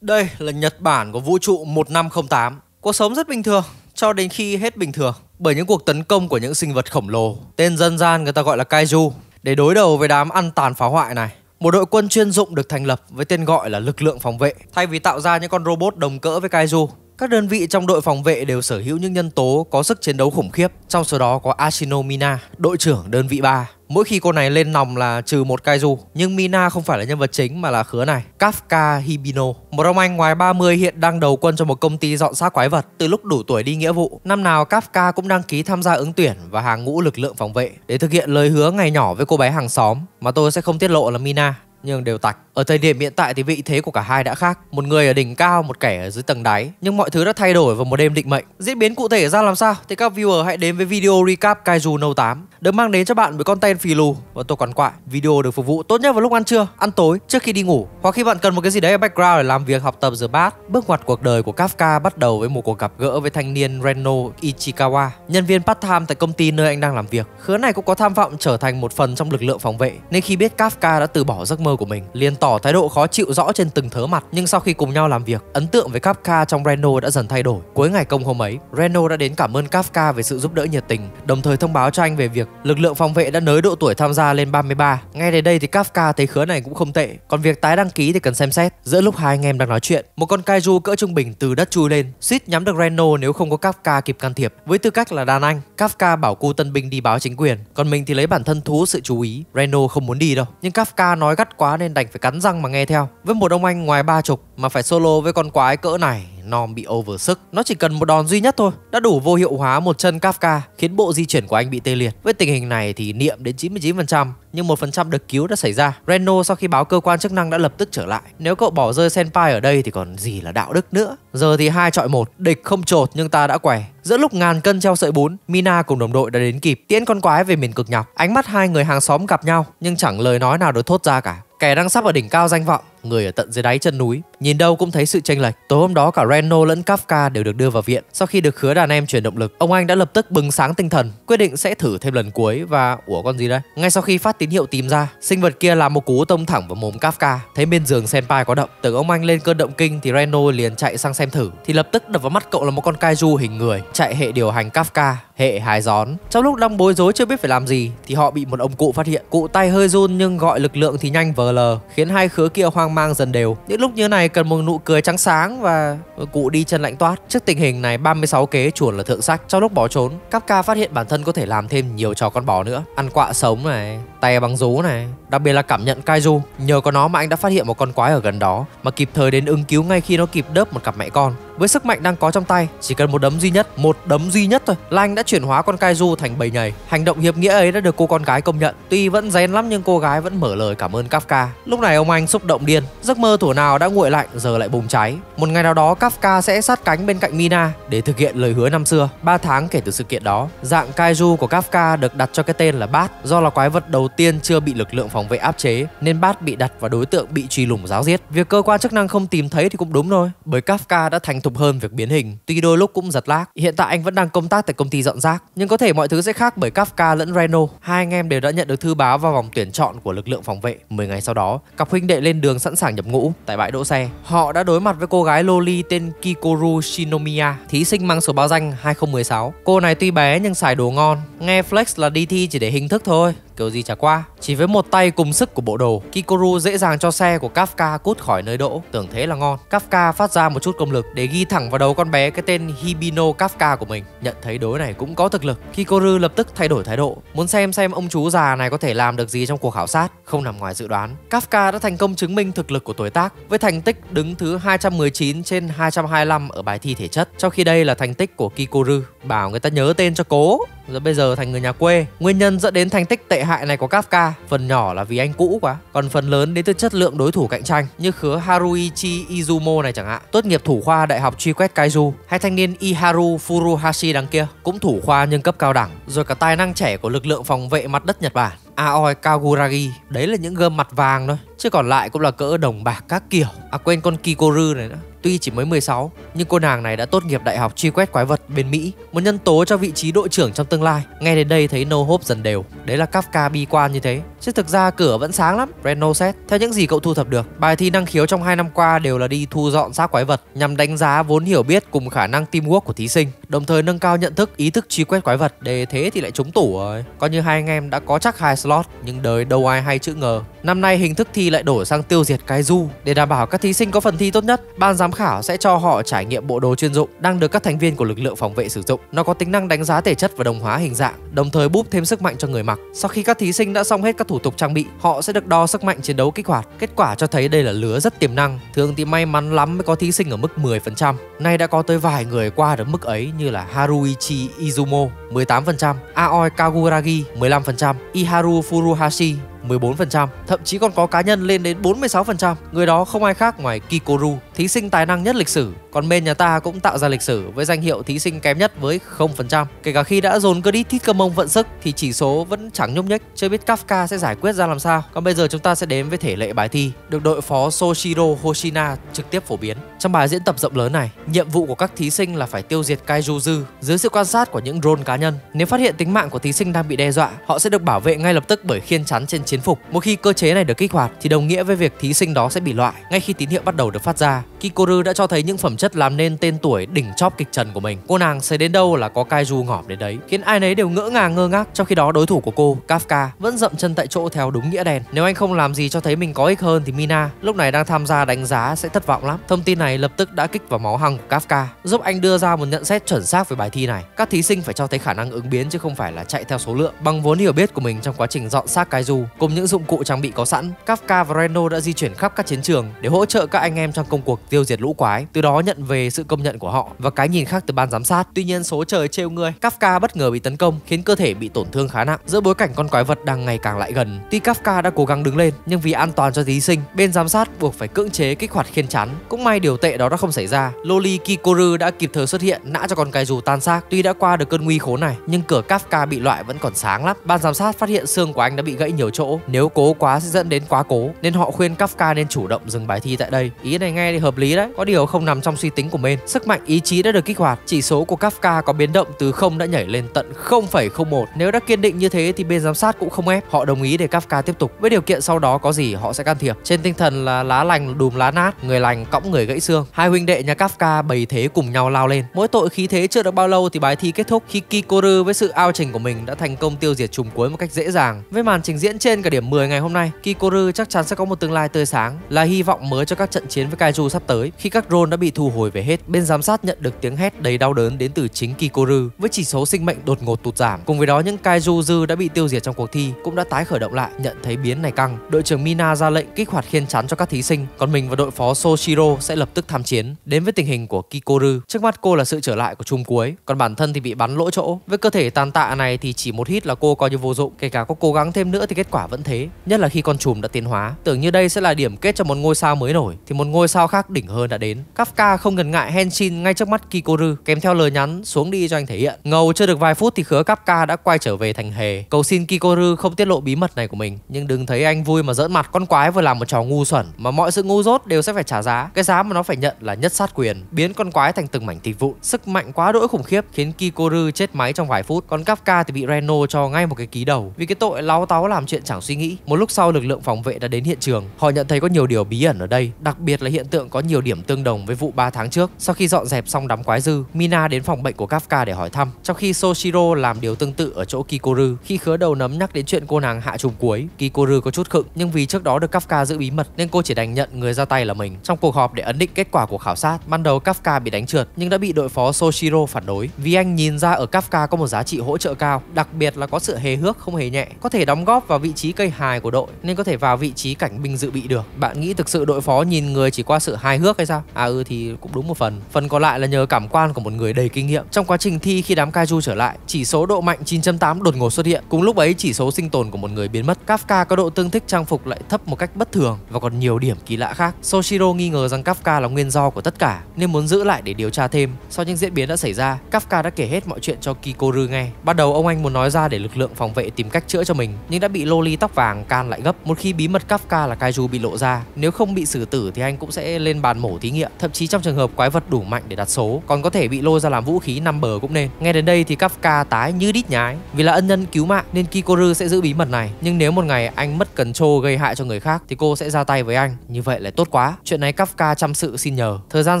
Đây là Nhật Bản của vũ trụ 1508. Cuộc sống rất bình thường cho đến khi hết bình thường bởi những cuộc tấn công của những sinh vật khổng lồ. Tên dân gian người ta gọi là Kaiju. Để đối đầu với đám ăn tàn phá hoại này, một đội quân chuyên dụng được thành lập với tên gọi là lực lượng phòng vệ. Thay vì tạo ra những con robot đồng cỡ với Kaiju, các đơn vị trong đội phòng vệ đều sở hữu những nhân tố có sức chiến đấu khủng khiếp. Trong số đó có Ashino Mina, đội trưởng đơn vị 3. Mỗi khi cô này lên nòng là trừ một kaiju. Nhưng Mina không phải là nhân vật chính mà là khứa này. Kafka Hibino Một ông anh ngoài 30 hiện đang đầu quân cho một công ty dọn xác quái vật Từ lúc đủ tuổi đi nghĩa vụ. Năm nào Kafka cũng đăng ký tham gia ứng tuyển và hàng ngũ lực lượng phòng vệ. Để thực hiện lời hứa ngày nhỏ với cô bé hàng xóm Mà tôi sẽ không tiết lộ là Mina nhưng đều tạch. Ở thời điểm hiện tại thì vị thế của cả hai đã khác. Một người ở đỉnh cao, một kẻ ở dưới tầng đáy. Nhưng mọi thứ đã thay đổi vào một đêm định mệnh. Diễn biến cụ thể ra làm sao thì các viewer hãy đến với video recap Kaiju No 8 được mang đến cho bạn với content phì lù và tôi còn quại. Video được phục vụ tốt nhất vào lúc ăn trưa, ăn tối, trước khi đi ngủ hoặc khi bạn cần một cái gì đấy ở background để làm việc, học tập, rửa bát. Bước ngoặt cuộc đời của Kafka bắt đầu với một cuộc gặp gỡ với thanh niên Reno Ichikawa, nhân viên part-time tại công ty nơi anh đang làm việc. Khứa này cũng có tham vọng trở thành một phần trong lực lượng phòng vệ nên khi biết Kafka đã từ bỏ giấc mơ của mình, liền tỏ thái độ khó chịu rõ trên từng thớ mặt. Nhưng sau khi cùng nhau làm việc, ấn tượng với Kafka trong Reno đã dần thay đổi. Cuối ngày công hôm ấy, Reno đã đến cảm ơn Kafka về sự giúp đỡ nhiệt tình, đồng thời thông báo cho anh về việc lực lượng phòng vệ đã nới độ tuổi tham gia lên 33. Ngay đến đây thì Kafka thấy khứa này cũng không tệ, còn việc tái đăng ký thì cần xem xét. Giữa lúc hai anh em đang nói chuyện, một con kaiju cỡ trung bình từ đất chui lên, suýt nhắm được Reno nếu không có Kafka kịp can thiệp. Với tư cách là đàn anh, Kafka bảo cu tân binh đi báo chính quyền, còn mình thì lấy bản thân thú sự chú ý. Reno không muốn đi đâu, nhưng Kafka nói gắt quá nên đành phải cắn răng mà nghe theo. Với một ông anh ngoài ba chục mà phải solo với con quái cỡ này Nom bị over sức. Nó chỉ cần một đòn duy nhất thôi, đã đủ vô hiệu hóa một chân Kafka, khiến bộ di chuyển của anh bị tê liệt. Với tình hình này thì niệm đến 99%, nhưng 1% được cứu đã xảy ra. Reno sau khi báo cơ quan chức năng đã lập tức trở lại. Nếu cậu bỏ rơi Senpai ở đây thì còn gì là đạo đức nữa. Giờ thì hai chọi một, địch không trột nhưng ta đã què Giữa lúc ngàn cân treo sợi bún, Mina cùng đồng đội đã đến kịp tiễn con quái về miền cực nhọc. Ánh mắt hai người hàng xóm gặp nhau nhưng chẳng lời nói nào được thốt ra cả. Kẻ đang sắp ở đỉnh cao danh vọng, người ở tận dưới đáy chân núi, nhìn đâu cũng thấy sự chênh lệch. Tối hôm đó cả Reno lẫn Kafka đều được đưa vào viện. Sau khi được khứa đàn em truyền động lực, ông anh đã lập tức bừng sáng tinh thần, quyết định sẽ thử thêm lần cuối và ủa con gì đây? Ngay sau khi phát tín hiệu tìm ra, sinh vật kia làm một cú tông thẳng vào mồm Kafka. Thấy bên giường Senpai có động, tưởng ông anh lên cơn động kinh thì Reno liền chạy sang xem thử, thì lập tức đập vào mắt cậu là một con kaiju hình người, chạy hệ điều hành Kafka, hệ hái gión. Trong lúc đang bối rối chưa biết phải làm gì thì họ bị một ông cụ phát hiện. Cụ tay hơi run nhưng gọi lực lượng thì nhanh vờ lờ, khiến hai khứa kia hoang mang dần đều. Những lúc như này cần một nụ cười trắng sáng và cụ đi chân lạnh toát. Trước tình hình này 36 kế chuồn là thượng sách. Trong lúc bỏ trốn, Kafka phát hiện bản thân có thể làm thêm nhiều trò con bò nữa. Ăn quạ sống này, tay bằng rú này, đặc biệt là cảm nhận kaiju. Nhờ có nó mà anh đã phát hiện một con quái ở gần đó mà kịp thời đến ứng cứu ngay khi nó kịp đớp một cặp mẹ con. Với sức mạnh đang có trong tay, chỉ cần một đấm duy nhất, một đấm duy nhất thôi, là anh đã chuyển hóa con kaiju thành bầy nhầy. Hành động hiệp nghĩa ấy đã được cô con gái công nhận. Tuy vẫn rén lắm nhưng cô gái vẫn mở lời cảm ơn Kafka. Lúc này ông anh xúc động điên, giấc mơ thủ nào đã nguội lạnh giờ lại bùng cháy. Một ngày nào đó Kafka sẽ sát cánh bên cạnh Mina để thực hiện lời hứa năm xưa. 3 tháng kể từ sự kiện đó, dạng kaiju của Kafka được đặt cho cái tên là Bat do là quái vật đầu tiên chưa bị lực lượng phòng vệ áp chế nên bát bị đặt vào đối tượng bị truy lùng giáo giết. Việc cơ quan chức năng không tìm thấy thì cũng đúng thôi, bởi Kafka đã thành thục hơn việc biến hình, tuy đôi lúc cũng giật lác. Hiện tại anh vẫn đang công tác tại công ty dọn rác, nhưng có thể mọi thứ sẽ khác bởi Kafka lẫn Reno. Hai anh em đều đã nhận được thư báo vào vòng tuyển chọn của lực lượng phòng vệ. 10 ngày sau đó, cặp huynh đệ lên đường sẵn sàng nhập ngũ tại bãi đỗ xe. Họ đã đối mặt với cô gái loli tên Kikoru Shinomiya, thí sinh mang số báo danh 2016. Cô này tuy bé nhưng xài đồ ngon, nghe flex là đi thi chỉ để hình thức thôi, kiểu gì chả qua. Chỉ với một tay cùng sức của bộ đồ, Kikoru dễ dàng cho xe của Kafka cút khỏi nơi đỗ, tưởng thế là ngon. Kafka phát ra một chút công lực để ghi thẳng vào đầu con bé cái tên Hibino Kafka của mình. Nhận thấy đối này cũng có thực lực, Kikoru lập tức thay đổi thái độ, muốn xem xem ông chú già này có thể làm được gì trong cuộc khảo sát, không nằm ngoài dự đoán. Kafka đã thành công chứng minh thực lực của tuổi tác với thành tích đứng thứ 219 trên 225 ở bài thi thể chất. Trong khi đây là thành tích của Kikoru, bảo người ta nhớ tên cho cố rồi bây giờ thành người nhà quê. Nguyên nhân dẫn đến thành tích tệ hại này của Kafka phần nhỏ là vì anh cũ quá, còn phần lớn đến từ chất lượng đối thủ cạnh tranh như khứa Haruichi Izumo này chẳng hạn. Tốt nghiệp thủ khoa đại học truy quét Kaiju hay thanh niên Iharu Furuhashi đằng kia cũng thủ khoa nhưng cấp cao đẳng, rồi cả tài năng trẻ của lực lượng phòng vệ mặt đất Nhật Bản. Aoi Kaguragi. Đấy là những gươm mặt vàng thôi. Chứ còn lại cũng là cỡ đồng bạc các kiểu. À quên con Kikoru này nữa. Tuy chỉ mới 16, nhưng cô nàng này đã tốt nghiệp đại học truy quét quái vật bên Mỹ, một nhân tố cho vị trí đội trưởng trong tương lai. Nghe đến đây thấy no hope dần đều. Đấy là Kafka bi quan như thế. Chứ thực ra cửa vẫn sáng lắm, Reno xét. Theo những gì cậu thu thập được, bài thi năng khiếu trong 2 năm qua đều là đi thu dọn xác quái vật nhằm đánh giá vốn hiểu biết cùng khả năng teamwork của thí sinh, đồng thời nâng cao nhận thức, ý thức truy quét quái vật. Đề thế thì lại trúng tủ rồi. Coi như hai anh em đã có chắc hai slot, nhưng đời đâu ai hay chữ ngờ. Năm nay hình thức thi lại đổi sang tiêu diệt cái du để đảm bảo các thí sinh có phần thi tốt nhất. Ban giám khảo sẽ cho họ trải nghiệm bộ đồ chuyên dụng đang được các thành viên của lực lượng phòng vệ sử dụng. Nó có tính năng đánh giá thể chất và đồng hóa hình dạng, đồng thời búp thêm sức mạnh cho người mặc. Sau khi các thí sinh đã xong hết các thủ tục trang bị, họ sẽ được đo sức mạnh chiến đấu kích hoạt. Kết quả cho thấy đây là lứa rất tiềm năng. Thường thì may mắn lắm mới có thí sinh ở mức 10%. Nay đã có tới vài người qua được mức ấy như là Haruichi Izumo 18%, Aoi Kaguragi 15%, Iharu Furuhashi 14%, thậm chí còn có cá nhân lên đến 46%. Người đó không ai khác ngoài Kikoru, thí sinh tài năng nhất lịch sử. Còn bên nhà ta cũng tạo ra lịch sử với danh hiệu thí sinh kém nhất với 0%. Kể cả khi đã dồn credit thít cơ mông vận sức thì chỉ số vẫn chẳng nhúc nhích. Chưa biết Kafka sẽ giải quyết ra làm sao. Còn bây giờ chúng ta sẽ đến với thể lệ bài thi được đội phó Soshiro Hoshina trực tiếp phổ biến. Trong bài diễn tập rộng lớn này, nhiệm vụ của các thí sinh là phải tiêu diệt Kaiju dư dưới sự quan sát của những drone cá nhân. Nếu phát hiện tính mạng của thí sinh đang bị đe dọa, họ sẽ được bảo vệ ngay lập tức bởi khiên chắn trên chiến phục. Một khi cơ chế này được kích hoạt thì đồng nghĩa với việc thí sinh đó sẽ bị loại ngay khi tín hiệu bắt đầu được phát ra. Kikoru đã cho thấy những phẩm chất làm nên tên tuổi đỉnh chóp kịch trần của mình. Cô nàng xây đến đâu là có kaiju ngỏm đến đấy, khiến ai nấy đều ngỡ ngàng ngơ ngác. Trong khi đó đối thủ của cô, Kafka, vẫn dậm chân tại chỗ theo đúng nghĩa đen. Nếu anh không làm gì cho thấy mình có ích hơn thì Mina lúc này đang tham gia đánh giá sẽ thất vọng lắm. Thông tin này lập tức đã kích vào máu hăng của Kafka, giúp anh đưa ra một nhận xét chuẩn xác về bài thi này. Các thí sinh phải cho thấy khả năng ứng biến chứ không phải là chạy theo số lượng. Bằng vốn hiểu biết của mình trong quá trình dọn xác kaiju cùng những dụng cụ trang bị có sẵn, Kafka và Reno đã di chuyển khắp các chiến trường để hỗ trợ các anh em trong công cuộc tiêu diệt lũ quái, từ đó nhận về sự công nhận của họ và cái nhìn khác từ ban giám sát. Tuy nhiên số trời trêu người, Kafka bất ngờ bị tấn công khiến cơ thể bị tổn thương khá nặng. Giữa bối cảnh con quái vật đang ngày càng lại gần, tuy Kafka đã cố gắng đứng lên nhưng vì an toàn cho thí sinh, bên giám sát buộc phải cưỡng chế kích hoạt khiên chắn. Cũng may điều tệ đó đã không xảy ra. Loli Kikoru đã kịp thời xuất hiện nã cho con kaiju tan xác. Tuy đã qua được cơn nguy khốn này, nhưng cửa Kafka bị loại vẫn còn sáng lắm. Ban giám sát phát hiện xương của anh đã bị gãy nhiều chỗ. Nếu cố quá sẽ dẫn đến quá cố, nên họ khuyên Kafka nên chủ động dừng bài thi tại đây. Ý này nghe thì hợp lý đấy, có điều không nằm trong suy tính của mình. Sức mạnh ý chí đã được kích hoạt, chỉ số của Kafka có biến động từ 0 đã nhảy lên tận 0,01. Nếu đã kiên định như thế thì bên giám sát cũng không ép, họ đồng ý để Kafka tiếp tục. Với điều kiện sau đó có gì họ sẽ can thiệp. Trên tinh thần là lá lành đùm lá nát, người lành cõng người gãy xương. Hai huynh đệ nhà Kafka bày thế cùng nhau lao lên. Mỗi tội khí thế chưa được bao lâu thì bài thi kết thúc khi Kikoru với sự ao trình của mình đã thành công tiêu diệt trùng cuối một cách dễ dàng. Với màn trình diễn trên cả điểm 10 ngày hôm nay, Kikoru chắc chắn sẽ có một tương lai tươi sáng, là hy vọng mới cho các trận chiến với Kaiju sắp tới. Khi các drone đã bị thu hồi về hết, bên giám sát nhận được tiếng hét đầy đau đớn đến từ chính Kikoru với chỉ số sinh mệnh đột ngột tụt giảm. Cùng với đó những Kaiju dư đã bị tiêu diệt trong cuộc thi cũng đã tái khởi động lại, nhận thấy biến này căng. Đội trưởng Mina ra lệnh kích hoạt khiên chắn cho các thí sinh, còn mình và đội phó Soshiro sẽ lập tức tham chiến. Đến với tình hình của Kikoru, trước mắt cô là sự trở lại của chung cuối, còn bản thân thì bị bắn lỗ chỗ. Với cơ thể tàn tạ này thì chỉ một hit là cô coi như vô dụng, kể cả có cố gắng thêm nữa thì kết quả vẫn thế. Nhất là khi con chùm đã tiến hóa, tưởng như đây sẽ là điểm kết cho một ngôi sao mới nổi thì một ngôi sao khác đỉnh hơn đã đến. Kafka không ngần ngại Henshin ngay trước mắt Kikoru kèm theo lời nhắn xuống đi cho anh thể hiện. Ngầu chưa được vài phút thì khứa Kafka đã quay trở về thành hề. Cầu xin Kikoru không tiết lộ bí mật này của mình, nhưng đừng thấy anh vui mà giỡn mặt con quái vừa làm một trò ngu xuẩn mà mọi sự ngu dốt đều sẽ phải trả giá. Cái giá mà nó phải nhận là nhất sát quyền, biến con quái thành từng mảnh thịt vụn. Sức mạnh quá đỗi khủng khiếp khiến Kikoru chết máy trong vài phút, còn Kafka thì bị Reno cho ngay một cái ký đầu vì cái tội láo táo làm chuyện chẳng suy nghĩ. Một lúc sau lực lượng phòng vệ đã đến hiện trường, họ nhận thấy có nhiều điều bí ẩn ở đây, đặc biệt là hiện tượng có nhiều điểm tương đồng với vụ 3 tháng trước. Sau khi dọn dẹp xong đám quái dư, Mina đến phòng bệnh của Kafka để hỏi thăm, trong khi Soshiro làm điều tương tự ở chỗ Kikoru. Khi khứa đầu nấm nhắc đến chuyện cô nàng hạ trùng cuối, Kikoru có chút khựng, nhưng vì trước đó được Kafka giữ bí mật nên cô chỉ đành nhận người ra tay là mình. Trong cuộc họp để ấn định kết quả của khảo sát, ban đầu Kafka bị đánh trượt nhưng đã bị đội phó Soshiro phản đối vì anh nhìn ra ở Kafka có một giá trị hỗ trợ cao, đặc biệt là có sự hề hước không hề nhẹ, có thể đóng góp vào vị trí cây hài của đội nên có thể vào vị trí cảnh binh dự bị được. Bạn nghĩ thực sự đội phó nhìn người chỉ qua sự hài hước hay sao? À ừ thì cũng đúng một phần. Phần còn lại là nhờ cảm quan của một người đầy kinh nghiệm. Trong quá trình thi khi đám kaiju trở lại, chỉ số độ mạnh 9.8 đột ngột xuất hiện. Cùng lúc ấy chỉ số sinh tồn của một người biến mất. Kafka có độ tương thích trang phục lại thấp một cách bất thường và còn nhiều điểm kỳ lạ khác. Soshiro nghi ngờ rằng Kafka là nguyên do của tất cả nên muốn giữ lại để điều tra thêm. Sau những diễn biến đã xảy ra, Kafka đã kể hết mọi chuyện cho Kikoru nghe. Ban đầu ông anh muốn nói ra để lực lượng phòng vệ tìm cách chữa cho mình, nhưng đã bị Loli loli tóc vàng can lại gấp một khi bí mật Kafka là kaiju bị lộ ra. Nếu không bị xử tử thì anh cũng sẽ lên bàn mổ thí nghiệm. Thậm chí trong trường hợp quái vật đủ mạnh để đặt số, còn có thể bị lôi ra làm vũ khí nằm bờ cũng nên. Nghe đến đây thì Kafka tái như đít nhái. Vì là ân nhân cứu mạng nên Kikoru sẽ giữ bí mật này. Nhưng nếu một ngày anh mất cần trô gây hại cho người khác thì cô sẽ ra tay với anh. Như vậy lại tốt quá. Chuyện này Kafka chăm sự xin nhờ. Thời gian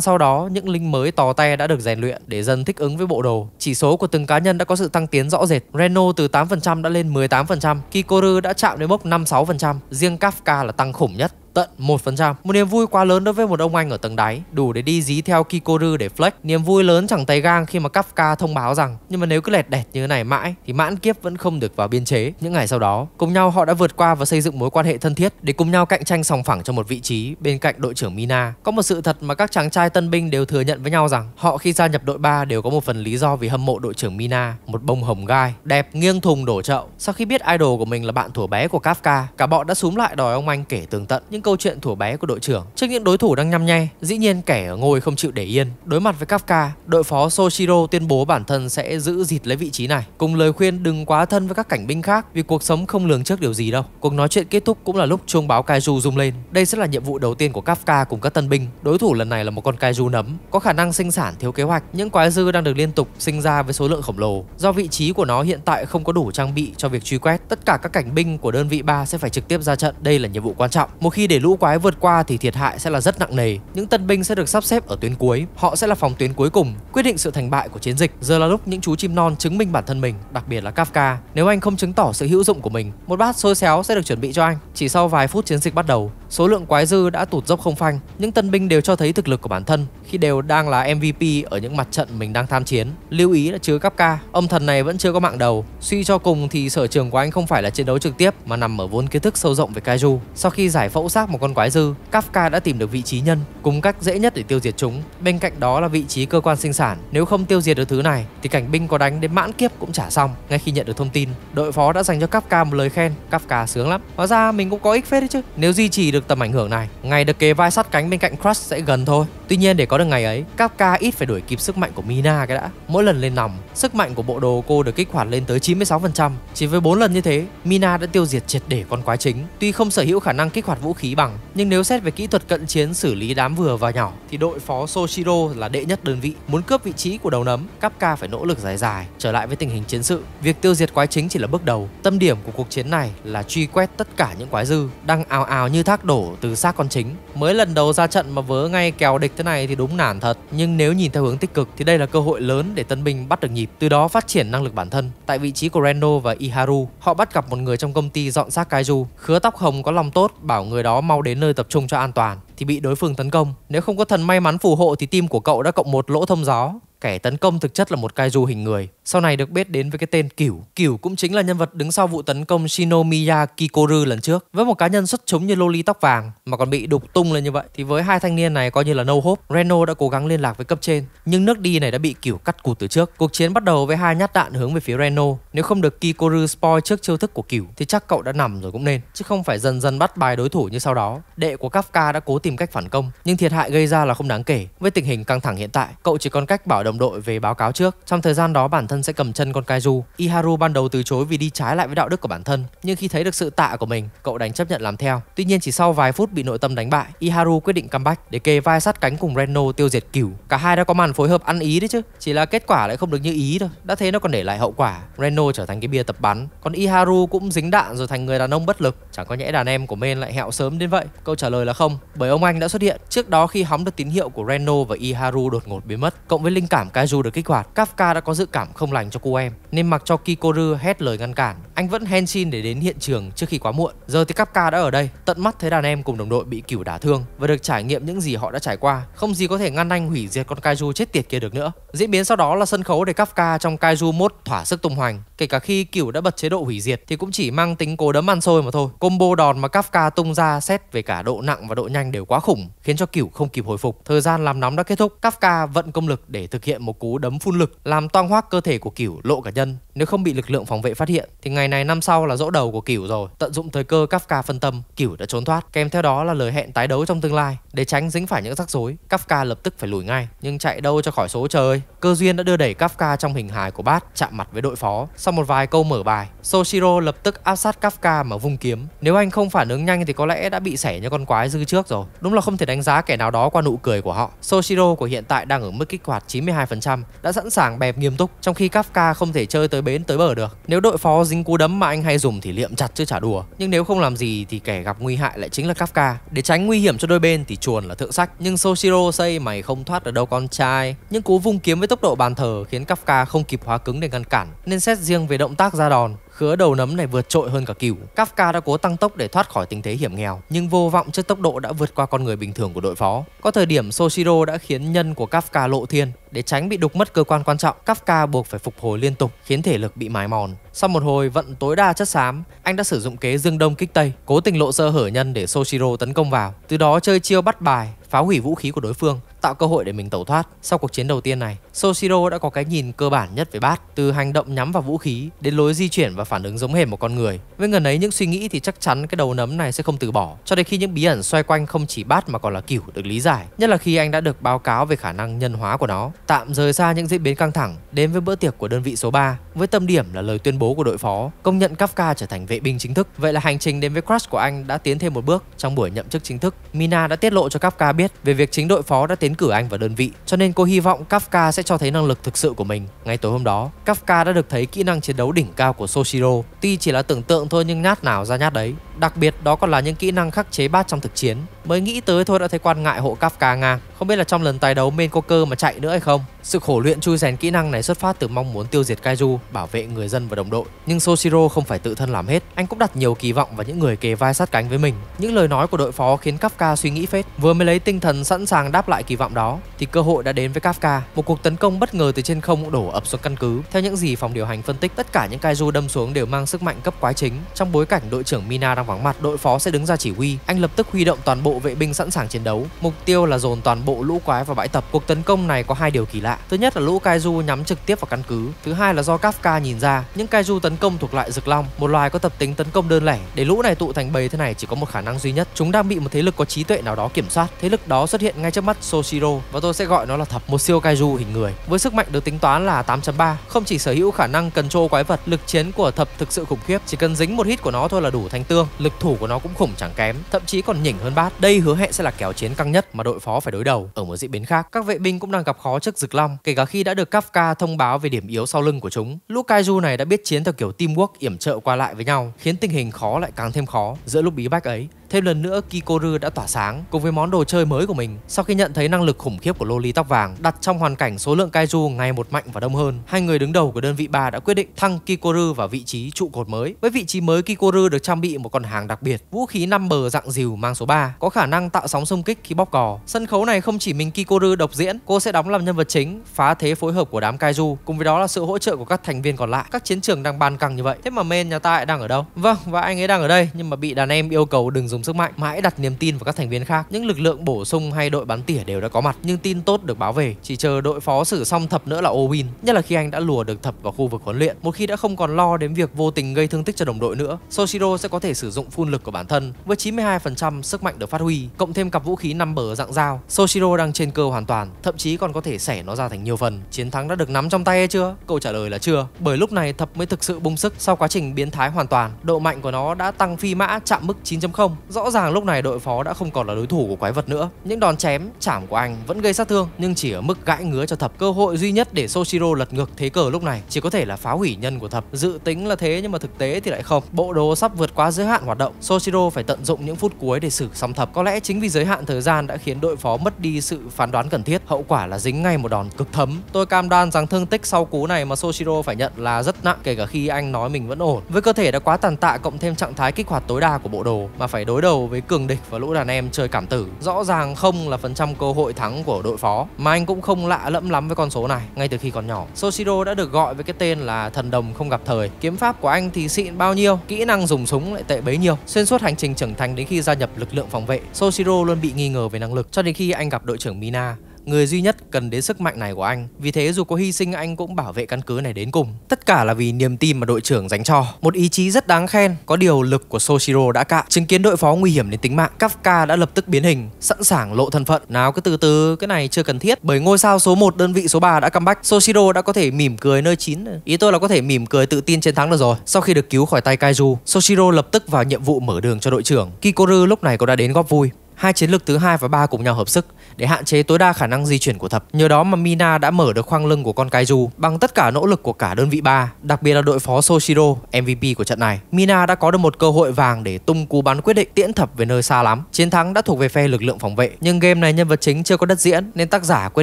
sau đó, những linh mới tò te đã được rèn luyện để dần thích ứng với bộ đồ. Chỉ số của từng cá nhân đã có sự tăng tiến rõ rệt. Reno từ 8% đã lên 18%, Kikoru đã chạm đến mốc 5-6%, riêng Kafka là tăng khủng nhất tận 1%. Một niềm vui quá lớn đối với một ông anh ở tầng đáy, đủ để đi dí theo Kikoru để flex. Niềm vui lớn chẳng tay gang khi mà Kafka thông báo rằng nhưng mà nếu cứ lẹt đẹt như thế này mãi thì mãn kiếp vẫn không được vào biên chế. Những ngày sau đó, cùng nhau họ đã vượt qua và xây dựng mối quan hệ thân thiết để cùng nhau cạnh tranh sòng phẳng cho một vị trí bên cạnh đội trưởng Mina. Có một sự thật mà các chàng trai tân binh đều thừa nhận với nhau rằng họ khi gia nhập đội 3 đều có một phần lý do vì hâm mộ đội trưởng Mina, một bông hồng gai, đẹp nghiêng thùng đổ chậu. Sau khi biết idol của mình là bạn thuở bé của Kafka, cả bọn đã súm lại đòi ông anh kể tường tận những câu chuyện thủ bé của đội trưởng. Trước những đối thủ đang nhăm nhe, dĩ nhiên kẻ ở ngôi không chịu để yên. Đối mặt với Kafka, đội phó Soshiro tuyên bố bản thân sẽ giữ dịt lấy vị trí này, cùng lời khuyên đừng quá thân với các cảnh binh khác vì cuộc sống không lường trước điều gì đâu. Cuộc nói chuyện kết thúc cũng là lúc chuông báo Kaiju rung lên. Đây sẽ là nhiệm vụ đầu tiên của Kafka cùng các tân binh. Đối thủ lần này là một con Kaiju nấm, có khả năng sinh sản thiếu kế hoạch. Những quái dư đang được liên tục sinh ra với số lượng khổng lồ. Do vị trí của nó hiện tại không có đủ trang bị cho việc truy quét, tất cả các cảnh binh của đơn vị 3 sẽ phải trực tiếp ra trận. Đây là nhiệm vụ quan trọng. Một khi để lũ quái vượt qua thì thiệt hại sẽ là rất nặng nề. Những tân binh sẽ được sắp xếp ở tuyến cuối, họ sẽ là phòng tuyến cuối cùng, quyết định sự thành bại của chiến dịch. Giờ là lúc những chú chim non chứng minh bản thân mình, đặc biệt là Kafka. Nếu anh không chứng tỏ sự hữu dụng của mình, một bát xôi xéo sẽ được chuẩn bị cho anh. Chỉ sau vài phút chiến dịch bắt đầu, số lượng quái dư đã tụt dốc không phanh. Những tân binh đều cho thấy thực lực của bản thân khi đều đang là MVP ở những mặt trận mình đang tham chiến. Lưu ý là chứa Kafka, ông thần này vẫn chưa có mạng đầu. Suy cho cùng thì sở trường của anh không phải là chiến đấu trực tiếp mà nằm ở vốn kiến thức sâu rộng về kaiju. Sau khi giải phẫu xác một con quái dư, Kafka đã tìm được vị trí nhân cùng cách dễ nhất để tiêu diệt chúng. Bên cạnh đó là vị trí cơ quan sinh sản. Nếu không tiêu diệt được thứ này thì cảnh binh có đánh đến mãn kiếp cũng chả xong. Ngay khi nhận được thông tin, đội phó đã dành cho Kafka một lời khen. Kafka sướng lắm. Hóa ra mình cũng có ích phết đấy chứ. Nếu duy trì được tầm ảnh hưởng này, ngày được kề vai sát cánh bên cạnh Crush sẽ gần thôi. Tuy nhiên để có được ngày ấy, Kafka ít phải đuổi kịp sức mạnh của Mina cái đã. Mỗi lần lên nòng, sức mạnh của bộ đồ cô được kích hoạt lên tới 96%. Chỉ với 4 lần như thế, Mina đã tiêu diệt triệt để con quái chính. Tuy không sở hữu khả năng kích hoạt vũ khí bằng, nhưng nếu xét về kỹ thuật cận chiến xử lý đám vừa và nhỏ thì đội phó Soshiro là đệ nhất đơn vị. Muốn cướp vị trí của đầu nấm, Kafka phải nỗ lực dài dài trở lại với tình hình chiến sự. Việc tiêu diệt quái chính chỉ là bước đầu. Tâm điểm của cuộc chiến này là truy quét tất cả những quái dư đang ào ào như thác đổ từ xác con chính. Mới lần đầu ra trận mà vớ ngay kèo địch thế này thì đúng nản thật. Nhưng nếu nhìn theo hướng tích cực thì đây là cơ hội lớn để tân binh bắt được nhịp, từ đó phát triển năng lực bản thân. Tại vị trí của Reno và Iharu, họ bắt gặp một người trong công ty dọn xác kaiju. Khứa tóc hồng có lòng tốt bảo người đó mau đến nơi tập trung cho an toàn thì bị đối phương tấn công. Nếu không có thần may mắn phù hộ thì tim của cậu đã cộng một lỗ thông gió. Kẻ tấn công thực chất là một kaiju hình người, sau này được biết đến với cái tên Cửu. Cửu cũng chính là nhân vật đứng sau vụ tấn công Shinomiya Kikoru lần trước. Với một cá nhân xuất chúng như Loli tóc vàng mà còn bị đục tung lên như vậy thì với hai thanh niên này coi như là no hope. Reno đã cố gắng liên lạc với cấp trên, nhưng nước đi này đã bị Cửu cắt cụt từ trước. Cuộc chiến bắt đầu với hai nhát đạn hướng về phía Reno. Nếu không được Kikoru spoil trước chiêu thức của Cửu thì chắc cậu đã nằm rồi cũng nên, chứ không phải dần dần bắt bài đối thủ như sau đó. Đệ của Kafka đã cố tìm cách phản công, nhưng thiệt hại gây ra là không đáng kể. Với tình hình căng thẳng hiện tại, cậu chỉ còn cách bảo đồng đội về báo cáo trước. Trong thời gian đó bản thân sẽ cầm chân con Kaiju. Iharu ban đầu từ chối vì đi trái lại với đạo đức của bản thân, nhưng khi thấy được sự tạ của mình, cậu đành chấp nhận làm theo. Tuy nhiên chỉ sau vài phút bị nội tâm đánh bại, Iharu quyết định comeback để kề vai sát cánh cùng Reno tiêu diệt cửu. Cả hai đã có màn phối hợp ăn ý đấy chứ, chỉ là kết quả lại không được như ý thôi. Đã thế nó còn để lại hậu quả. Reno trở thành cái bia tập bắn, còn Iharu cũng dính đạn rồi thành người đàn ông bất lực. Chẳng có nhẽ đàn em của Men lại hẹo sớm đến vậy. Câu trả lời là không, bởi ông anh đã xuất hiện. Trước đó khi hóng được tín hiệu của Reno và Iharu đột ngột biến mất, cộng với linh cảm Kaiju được kích hoạt, Kafka đã có dự cảm không lành cho cô em, nên mặc cho Kikoru hét lời ngăn cản. Anh vẫn henshin để đến hiện trường trước khi quá muộn. Giờ thì Kafka đã ở đây, tận mắt thấy đàn em cùng đồng đội bị cửu đả thương và được trải nghiệm những gì họ đã trải qua. Không gì có thể ngăn anh hủy diệt con Kaiju chết tiệt kia được nữa. Diễn biến sau đó là sân khấu để Kafka trong Kaiju mốt thỏa sức tung hoành. Kể cả khi cửu đã bật chế độ hủy diệt thì cũng chỉ mang tính cố đấm ăn xôi mà thôi. Combo đòn mà Kafka tung ra xét về cả độ nặng và độ nhanh đều quá khủng, khiến cho cửu không kịp hồi phục. Thời gian làm nóng đã kết thúc, Kafka vận công lực để thực hiện một cú đấm phun lực làm toang hoác cơ thể của cửu lộ cả nhân. Nếu không bị lực lượng phòng vệ phát hiện thì ngày này năm sau là dỗ đầu của Cửu rồi. Tận dụng thời cơ Kafka phân tâm, Cửu đã trốn thoát. Kèm theo đó là lời hẹn tái đấu trong tương lai. Để tránh dính phải những rắc rối, Kafka lập tức phải lùi ngay. Nhưng chạy đâu cho khỏi số trời. Cơ duyên đã đưa đẩy Kafka trong hình hài của bát chạm mặt với đội phó. Sau một vài câu mở bài, Soshiro lập tức áp sát Kafka mà vung kiếm. Nếu anh không phản ứng nhanh thì có lẽ đã bị xẻ như con quái dư trước rồi. Đúng là không thể đánh giá kẻ nào đó qua nụ cười của họ. Soshiro của hiện tại đang ở mức kích hoạt 92%, đã sẵn sàng bẹp nghiêm túc, trong khi Kafka không thể chơi tới bến tới bờ được. Nếu đội phó dính cú đấm mà anh hay dùng thì liệm chặt chứ chả đùa. Nhưng nếu không làm gì thì kẻ gặp nguy hại lại chính là Kafka. Để tránh nguy hiểm cho đôi bên thì chuồn là thượng sách. Nhưng Soshiro say mày không thoát được đâu con trai. Những cú vung kiếm với tốc độ bàn thờ khiến Kafka không kịp hóa cứng để ngăn cản. Nên xét riêng về động tác ra đòn, khứa đầu nấm này vượt trội hơn cả cửu. Kafka đã cố tăng tốc để thoát khỏi tình thế hiểm nghèo, nhưng vô vọng trước tốc độ đã vượt qua con người bình thường của đội phó. Có thời điểm Soshiro đã khiến nhân của Kafka lộ thiên, để tránh bị đục mất cơ quan quan trọng, Kafka buộc phải phục hồi liên tục, khiến thể lực bị mài mòn. Sau một hồi vận tối đa chất xám, anh đã sử dụng kế dương đông kích tây, cố tình lộ sơ hở nhân để Soshiro tấn công vào. Từ đó chơi chiêu bắt bài, phá hủy vũ khí của đối phương, tạo cơ hội để mình tẩu thoát. Sau cuộc chiến đầu tiên này, Soshiro đã có cái nhìn cơ bản nhất về bát, từ hành động nhắm vào vũ khí đến lối di chuyển và phản ứng giống hệt một con người. Với ngần ấy những suy nghĩ thì chắc chắn cái đầu nấm này sẽ không từ bỏ, cho đến khi những bí ẩn xoay quanh không chỉ bát mà còn là cửu được lý giải. Nhất là khi anh đã được báo cáo về khả năng nhân hóa của nó. Tạm rời xa những diễn biến căng thẳng, đến với bữa tiệc của đơn vị số 3, với tâm điểm là lời tuyên bố của đội phó, công nhận Kafka trở thành vệ binh chính thức. Vậy là hành trình đến với crush của anh đã tiến thêm một bước. Trong buổi nhậm chức chính thức, Mina đã tiết lộ cho Kafka biết về việc chính đội phó đã tiến cử anh vào đơn vị, cho nên cô hy vọng Kafka sẽ sẽ cho thấy năng lực thực sự của mình. Ngay tối hôm đó, Kafka đã được thấy kỹ năng chiến đấu đỉnh cao của Soshiro. Tuy chỉ là tưởng tượng thôi nhưng nhát nào ra nhát đấy. Đặc biệt đó còn là những kỹ năng khắc chế bát trong thực chiến. Mới nghĩ tới thôi đã thấy quan ngại hộ Kafka ngang. Không biết là trong lần tái đấu main có cơ mà chạy nữa hay không. Sự khổ luyện chui rèn kỹ năng này xuất phát từ mong muốn tiêu diệt Kaiju, bảo vệ người dân và đồng đội. Nhưng Soshiro không phải tự thân làm hết, anh cũng đặt nhiều kỳ vọng vào những người kề vai sát cánh với mình. Những lời nói của đội phó khiến Kafka suy nghĩ phết. Vừa mới lấy tinh thần sẵn sàng đáp lại kỳ vọng đó, thì cơ hội đã đến với Kafka. Một cuộc tấn công bất ngờ từ trên không đổ ập xuống căn cứ. Theo những gì phòng điều hành phân tích, tất cả những Kaiju đâm xuống đều mang sức mạnh cấp quái chính. Trong bối cảnh đội trưởng Mina đang vắng mặt, đội phó sẽ đứng ra chỉ huy. Anh lập tức huy động toàn bộ vệ binh sẵn sàng chiến đấu. Mục tiêu là dồn toàn bộ lũ quái vào bãi tập. Cuộc tấn công này có hai điều kỳ lạ. Thứ nhất là lũ Kaiju nhắm trực tiếp vào căn cứ. Thứ hai là do Kafka nhìn ra những Kaiju tấn công thuộc loại rực long, một loài có tập tính tấn công đơn lẻ. Để lũ này tụ thành bầy thế này chỉ có một khả năng duy nhất, chúng đang bị một thế lực có trí tuệ nào đó kiểm soát. Thế lực đó xuất hiện ngay trước mắt Soshiro và tôi sẽ gọi nó là thập, một siêu Kaiju hình người. Với sức mạnh được tính toán là 8.3, không chỉ sở hữu khả năng cần trô quái vật, lực chiến của thập thực sự khủng khiếp, chỉ cần dính một hit của nó thôi là đủ thành tương. Lực thủ của nó cũng khủng chẳng kém, thậm chí còn nhỉnh hơn bát. Đây hứa hẹn sẽ là kèo chiến căng nhất mà đội phó phải đối đầu. Ở một diễn biến khác, các vệ binh cũng đang gặp khó trước rực long, kể cả khi đã được Kafka thông báo về điểm yếu sau lưng của chúng. Lũ Kaiju này đã biết chiến theo kiểu teamwork yểm trợ qua lại với nhau, khiến tình hình khó lại càng thêm khó giữa lúc bí bách ấy. Thêm lần nữa Kikoru đã tỏa sáng cùng với món đồ chơi mới của mình. Sau khi nhận thấy năng lực khủng khiếp của Loli tóc vàng, đặt trong hoàn cảnh số lượng kaiju ngày một mạnh và đông hơn, hai người đứng đầu của đơn vị 3 đã quyết định thăng Kikoru vào vị trí trụ cột mới. Với vị trí mới Kikoru được trang bị một con hàng đặc biệt, vũ khí năm bờ dạng dìu mang số 3, có khả năng tạo sóng xung kích khi bóp cò. Sân khấu này không chỉ mình Kikoru độc diễn, cô sẽ đóng làm nhân vật chính, phá thế phối hợp của đám kaiju, cùng với đó là sự hỗ trợ của các thành viên còn lại. Các chiến trường đang bàn căng như vậy. Thế mà men nhà ta lại đang ở đâu? Vâng, và anh ấy đang ở đây, nhưng mà bị đàn em yêu cầu đừng dùng sức mạnh, mãi đặt niềm tin vào các thành viên khác. Những lực lượng bổ sung hay đội bắn tỉa đều đã có mặt, nhưng tin tốt được báo về, chỉ chờ đội phó xử xong thập nữa là Owin. Nhất là khi anh đã lùa được thập vào khu vực huấn luyện. Một khi đã không còn lo đến việc vô tình gây thương tích cho đồng đội nữa, Soshiro sẽ có thể sử dụng phun lực của bản thân với 92% sức mạnh được phát huy, cộng thêm cặp vũ khí năm bờ dạng dao. Soshiro đang trên cơ hoàn toàn, thậm chí còn có thể xẻ nó ra thành nhiều phần. Chiến thắng đã được nắm trong tay hay chưa? Câu trả lời là chưa, bởi lúc này thập mới thực sự bung sức sau quá trình biến thái hoàn toàn. Độ mạnh của nó đã tăng phi mã chạm mức 9.0. Rõ ràng lúc này đội phó đã không còn là đối thủ của quái vật nữa. Những đòn chém, chảm của anh vẫn gây sát thương nhưng chỉ ở mức gãi ngứa cho thập. Cơ hội duy nhất để Soshiro lật ngược thế cờ lúc này chỉ có thể là phá hủy nhân của thập. Dự tính là thế nhưng mà thực tế thì lại không. Bộ đồ sắp vượt quá giới hạn hoạt động. Soshiro phải tận dụng những phút cuối để xử xong thập. Có lẽ chính vì giới hạn thời gian đã khiến đội phó mất đi sự phán đoán cần thiết. Hậu quả là dính ngay một đòn cực thấm. Tôi cam đoan rằng thương tích sau cú này mà Soshiro phải nhận là rất nặng kể cả khi anh nói mình vẫn ổn. Với cơ thể đã quá tàn tạ cộng thêm trạng thái kích hoạt tối đa của bộ đồ mà phải đối đầu với cường địch và lũ đàn em chơi cảm tử. Rõ ràng không là phần trăm cơ hội thắng của đội phó mà anh cũng không lạ lẫm lắm với con số này ngay từ khi còn nhỏ. Soshiro đã được gọi với cái tên là thần đồng không gặp thời. Kiếm pháp của anh thì xịn bao nhiêu, kỹ năng dùng súng lại tệ bấy nhiêu. Xuyên suốt hành trình trưởng thành đến khi gia nhập lực lượng phòng vệ, Soshiro luôn bị nghi ngờ về năng lực cho đến khi anh gặp đội trưởng Mina người duy nhất cần đến sức mạnh này của anh. Vì thế dù có hy sinh anh cũng bảo vệ căn cứ này đến cùng. Tất cả là vì niềm tin mà đội trưởng dành cho. Một ý chí rất đáng khen. Có điều lực của Soshiro đã cạn. Chứng kiến đội phó nguy hiểm đến tính mạng, Kafka đã lập tức biến hình, sẵn sàng lộ thân phận. Nào cứ từ từ, cái này chưa cần thiết. Bởi ngôi sao số 1 đơn vị số 3 đã comeback. Soshiro đã có thể mỉm cười nơi chín. Ý tôi là có thể mỉm cười tự tin chiến thắng được rồi. Sau khi được cứu khỏi tay Kaiju, Soshiro lập tức vào nhiệm vụ mở đường cho đội trưởng. Kikoru lúc này cũng đã đến góp vui hai chiến lược thứ hai và ba cùng nhau hợp sức để hạn chế tối đa khả năng di chuyển của thập. Nhờ đó mà Mina đã mở được khoang lưng của con Kaiju bằng tất cả nỗ lực của cả đơn vị 3, đặc biệt là đội phó Soshiro, MVP của trận này. Mina đã có được một cơ hội vàng để tung cú bắn quyết định tiễn thập về nơi xa lắm. Chiến thắng đã thuộc về phe lực lượng phòng vệ, nhưng game này nhân vật chính chưa có đất diễn nên tác giả quyết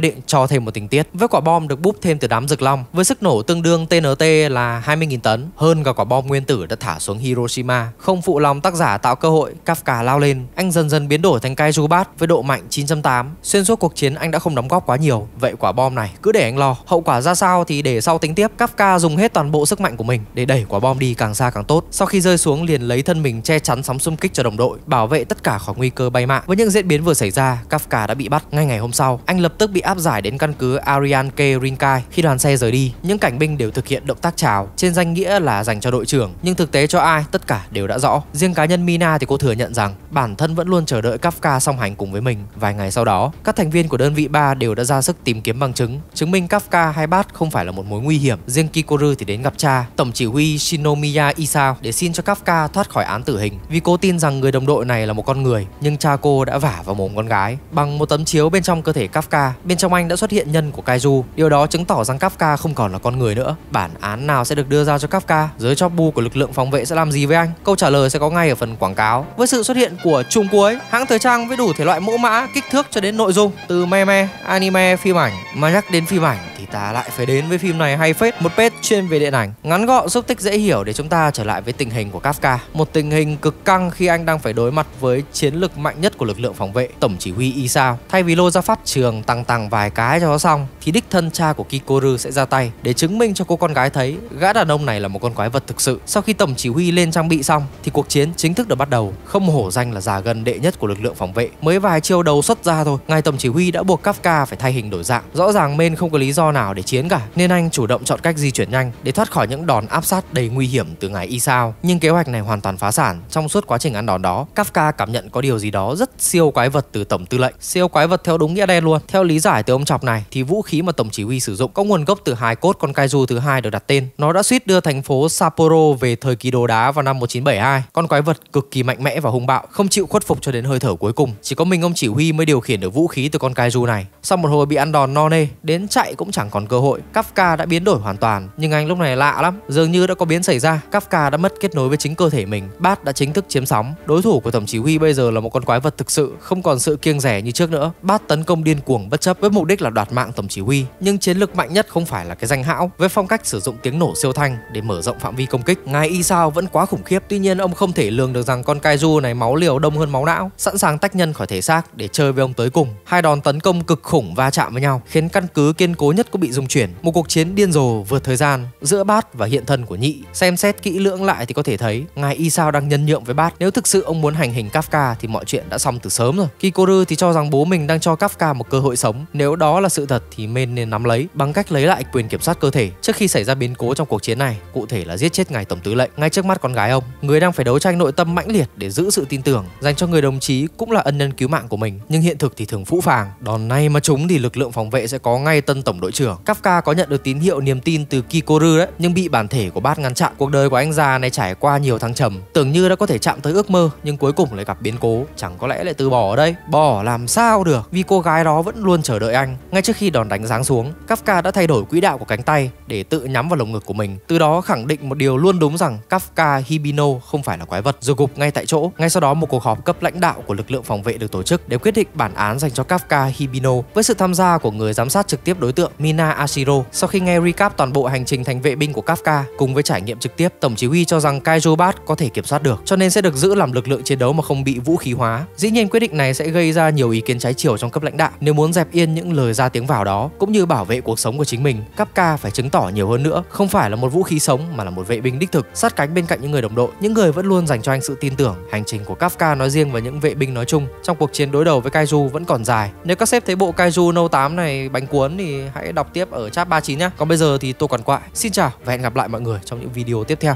định cho thêm một tình tiết. Với quả bom được búp thêm từ đám rực long với sức nổ tương đương TNT là 20.000 tấn, hơn cả quả bom nguyên tử đã thả xuống Hiroshima. Không phụ lòng tác giả tạo cơ hội, Kafka lao lên, anh dần dần biến đổi thành Kaiju Bat với độ mạnh 9.8. Xuyên suốt cuộc chiến anh đã không đóng góp quá nhiều, vậy quả bom này cứ để anh lo. Hậu quả ra sao thì để sau tính tiếp. Kafka dùng hết toàn bộ sức mạnh của mình để đẩy quả bom đi càng xa càng tốt. Sau khi rơi xuống liền lấy thân mình che chắn sóng xung kích cho đồng đội, bảo vệ tất cả khỏi nguy cơ bay mạng. Với những diễn biến vừa xảy ra, Kafka đã bị bắt. Ngay ngày hôm sau, anh lập tức bị áp giải đến căn cứ Arianke Rinkai. Khi đoàn xe rời đi, những cảnh binh đều thực hiện động tác chào trên danh nghĩa là dành cho đội trưởng, nhưng thực tế cho ai tất cả đều đã rõ. Riêng cá nhân Mina thì cô thừa nhận rằng bản thân vẫn luôn chờ đợi Kafka Kafka song hành cùng với mình. Vài ngày sau đó, các thành viên của đơn vị 3 đều đã ra sức tìm kiếm bằng chứng, chứng minh Kafka hay Bat không phải là một mối nguy hiểm. Riêng Kikoru thì đến gặp cha, tổng chỉ huy Shinomiya Isao để xin cho Kafka thoát khỏi án tử hình. Vì cô tin rằng người đồng đội này là một con người, nhưng cha cô đã vả vào mồm con gái. Bằng một tấm chiếu bên trong cơ thể Kafka, bên trong anh đã xuất hiện nhân của Kaiju. Điều đó chứng tỏ rằng Kafka không còn là con người nữa. Bản án nào sẽ được đưa ra cho Kafka? Giới cho bu của lực lượng phòng vệ sẽ làm gì với anh? Câu trả lời sẽ có ngay ở phần quảng cáo. Với sự xuất hiện của trung cuối, hãng thời trang trang với đủ thể loại mẫu mã, kích thước cho đến nội dung, từ meme, anime, phim ảnh. Mà nhắc đến phim ảnh thì ta lại phải đến với phim này hay phết, một page chuyên về điện ảnh, ngắn gọn giúp tích dễ hiểu để chúng ta trở lại với tình hình của Kafka. Một tình hình cực căng khi anh đang phải đối mặt với chiến lực mạnh nhất của lực lượng phòng vệ, tổng chỉ huy Isao. Thay vì lôi ra phát trường tăng tăng vài cái cho nó xong, thì đích thân cha của Kikoru sẽ ra tay để chứng minh cho cô con gái thấy gã đàn ông này là một con quái vật thực sự. Sau khi tổng chỉ huy lên trang bị xong thì cuộc chiến chính thức được bắt đầu. Không hổ danh là già gần đệ nhất của lực lượng phòng vệ. Mới vài chiêu đầu xuất ra thôi, ngài tổng chỉ huy đã buộc Kafka phải thay hình đổi dạng. Rõ ràng Men không có lý do nào để chiến cả, nên anh chủ động chọn cách di chuyển nhanh để thoát khỏi những đòn áp sát đầy nguy hiểm từ ngài Isao. Nhưng kế hoạch này hoàn toàn phá sản. Trong suốt quá trình ăn đòn đó, Kafka cảm nhận có điều gì đó rất siêu quái vật từ tổng tư lệnh. Siêu quái vật theo đúng nghĩa đen luôn. Theo lý giải từ ông chọc này thì vũ khí mà tổng chỉ huy sử dụng có nguồn gốc từ hài cốt con kaiju thứ hai được đặt tên. Nó đã suýt đưa thành phố Sapporo về thời kỳ đồ đá vào năm 1972. Con quái vật cực kỳ mạnh mẽ và hung bạo, không chịu khuất phục cho đến hơi thở cuối cùng. Chỉ có mình ông chỉ huy mới điều khiển được vũ khí từ con kaiju này. Sau một hồi bị ăn đòn no nê, đến chạy cũng chẳng còn cơ hội. Kafka đã biến đổi hoàn toàn, nhưng anh lúc này lạ lắm, dường như đã có biến xảy ra. Kafka đã mất kết nối với chính cơ thể mình. Bat đã chính thức chiếm sóng. Đối thủ của tổng chỉ huy bây giờ là một con quái vật thực sự, không còn sự kiêng rẻ như trước nữa. Bat tấn công điên cuồng bất chấp với mục đích là đoạt mạng tổng chỉ huy, nhưng chiến lược mạnh nhất không phải là cái danh hão, với phong cách sử dụng tiếng nổ siêu thanh để mở rộng phạm vi công kích. Ngài Isao vẫn quá khủng khiếp, tuy nhiên ông không thể lường được rằng con Kaiju này máu liều đông hơn máu não, sẵn sàng tách nhân khỏi thể xác để chơi với ông tới cùng. Hai đòn tấn công cực khủng va chạm với nhau, khiến căn cứ kiên cố nhất cũng bị rung chuyển. Một cuộc chiến điên rồ vượt thời gian giữa Bát và hiện thân của Nhị. Xem xét kỹ lưỡng lại thì có thể thấy ngài y sao đang nhân nhượng với Bát. Nếu thực sự ông muốn hành hình Kafka thì mọi chuyện đã xong từ sớm rồi. Kikoru thì cho rằng bố mình đang cho Kafka một cơ hội sống. Nếu đó là sự thật thì Men nên nắm lấy bằng cách lấy lại quyền kiểm soát cơ thể trước khi xảy ra biến cố trong cuộc chiến này. Cụ thể là giết chết ngài tổng tư lệnh ngay trước mắt con gái ông. Người đang phải đấu tranh nội tâm mãnh liệt để giữ sự tin tưởng dành cho người đồng chí cũng là ân nhân cứu mạng của mình. Nhưng hiện thực thì thường phũ phàng. Đòn này mà chúng thì lực lượng phòng vệ sẽ có ngay tân tổng đội trưởng. Kafka có nhận được tín hiệu niềm tin từ Kikoru đấy, nhưng bị bản thể của Bát ngăn chặn. Cuộc đời của anh già này trải qua nhiều thăng trầm, tưởng như đã có thể chạm tới ước mơ, nhưng cuối cùng lại gặp biến cố. Chẳng có lẽ lại từ bỏ ở đây? Bỏ làm sao được? Vì cô gái đó vẫn luôn chờ đợi anh. Ngay trước khi đòn đánh giáng xuống, Kafka đã thay đổi quỹ đạo của cánh tay để tự nhắm vào lồng ngực của mình. Từ đó khẳng định một điều luôn đúng rằng Kafka Hibino không phải là quái vật, rồi gục ngay tại chỗ. Ngay sau đó một cuộc họp cấp lãnh đạo của lực lực lượng phòng vệ được tổ chức để quyết định bản án dành cho Kafka Hibino với sự tham gia của người giám sát trực tiếp đối tượng Mina Ashiro. Sau khi nghe recap toàn bộ hành trình thành vệ binh của Kafka cùng với trải nghiệm trực tiếp, tổng chỉ huy cho rằng Kaijo Bat có thể kiểm soát được, cho nên sẽ được giữ làm lực lượng chiến đấu mà không bị vũ khí hóa. Dĩ nhiên quyết định này sẽ gây ra nhiều ý kiến trái chiều trong cấp lãnh đạo. Nếu muốn dẹp yên những lời ra tiếng vào đó, cũng như bảo vệ cuộc sống của chính mình, Kafka phải chứng tỏ nhiều hơn nữa, không phải là một vũ khí sống mà là một vệ binh đích thực, sát cánh bên cạnh những người đồng đội, những người vẫn luôn dành cho anh sự tin tưởng. Hành trình của Kafka nói riêng và những vệ binh nói chung, trong cuộc chiến đối đầu với Kaiju vẫn còn dài. Nếu các sếp thấy bộ Kaiju No 8 này bánh cuốn thì hãy đọc tiếp ở chat 39 nhé. Còn bây giờ thì tôi còn quại. Xin chào và hẹn gặp lại mọi người trong những video tiếp theo.